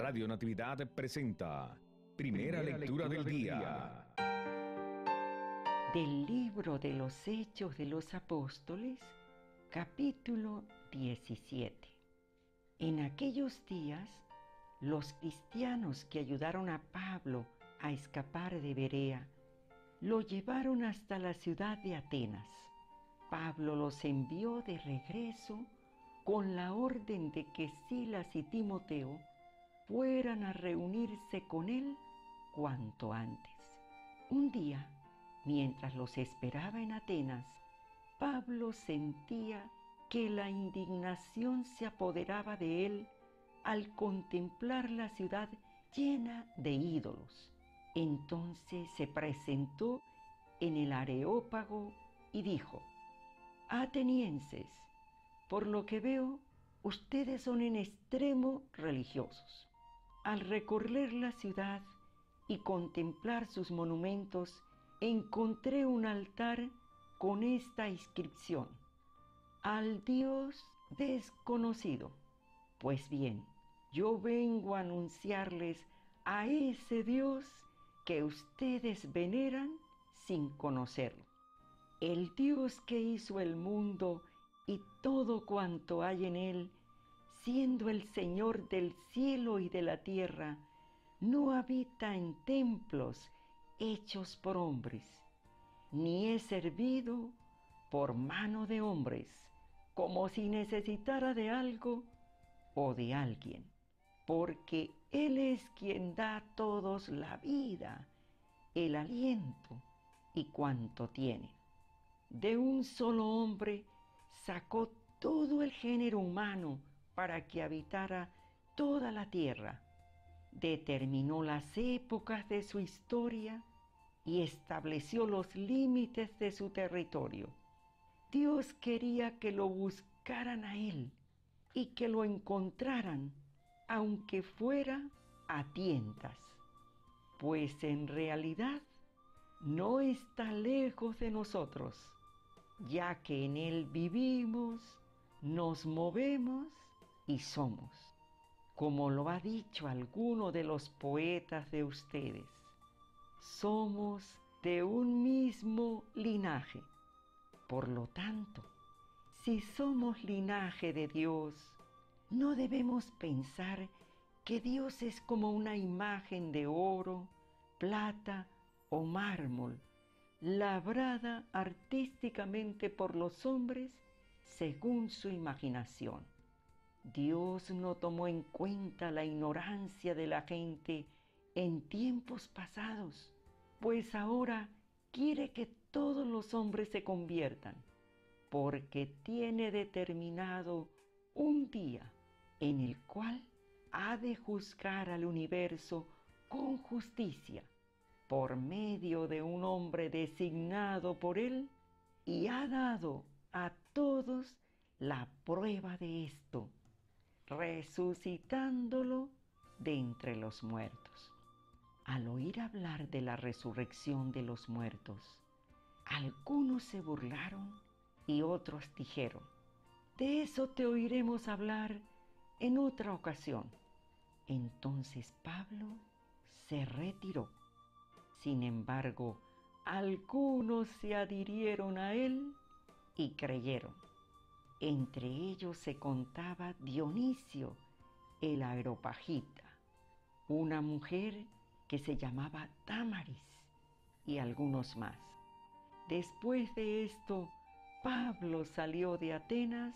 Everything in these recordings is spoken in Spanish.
Radio Natividad presenta Primera, lectura, del, día. Del libro de los Hechos de los Apóstoles, capítulo 17. En aquellos días, los cristianos que ayudaron a Pablo a escapar de Berea, lo llevaron hasta la ciudad de Atenas. Pablo los envió de regreso con la orden de que Silas y Timoteo fueran a reunirse con él cuanto antes. Un día, mientras los esperaba en Atenas, Pablo sentía que la indignación se apoderaba de él al contemplar la ciudad llena de ídolos. Entonces se presentó en el Areópago y dijo, Atenienses, por lo que veo, ustedes son en extremo religiosos. Al recorrer la ciudad y contemplar sus monumentos, encontré un altar con esta inscripción, al Dios desconocido. Pues bien, yo vengo a anunciarles a ese Dios que ustedes veneran sin conocerlo. El Dios que hizo el mundo y todo cuanto hay en él, siendo el Señor del cielo y de la tierra, no habita en templos hechos por hombres, ni es servido por mano de hombres, como si necesitara de algo o de alguien, porque Él es quien da a todos la vida, el aliento y cuanto tienen. De un solo hombre sacó todo el género humano para que habitara toda la tierra. Determinó las épocas de su historia y estableció los límites de su territorio. Dios quería que lo buscaran a Él y que lo encontraran, aunque fuera a tientas, pues en realidad no está lejos de nosotros ya que en Él vivimos, nos movemos y somos, como lo ha dicho alguno de los poetas de ustedes. Somos de un mismo linaje. Por lo tanto, si somos linaje de Dios, no debemos pensar que Dios es como una imagen de oro, plata o mármol labrada artísticamente por los hombres según su imaginación. Dios no tomó en cuenta la ignorancia de la gente en tiempos pasados, pues ahora quiere que todos los hombres se conviertan, porque tiene determinado un día en el cual ha de juzgar al universo con justicia por medio de un hombre designado por él y ha dado a todos la prueba de esto, resucitándolo de entre los muertos. Al oír hablar de la resurrección de los muertos, algunos se burlaron y otros dijeron, de eso te oiremos hablar en otra ocasión. Entonces Pablo se retiró sin embargo, algunos se adhirieron a él y creyeron. Entre ellos se contaba Dionisio, el aeropagita, una mujer que se llamaba Tamaris y algunos más. Después de esto, Pablo salió de Atenas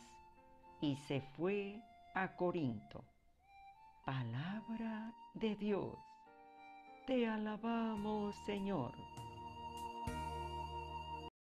y se fue a Corinto. Palabra de Dios. Te alabamos, Señor.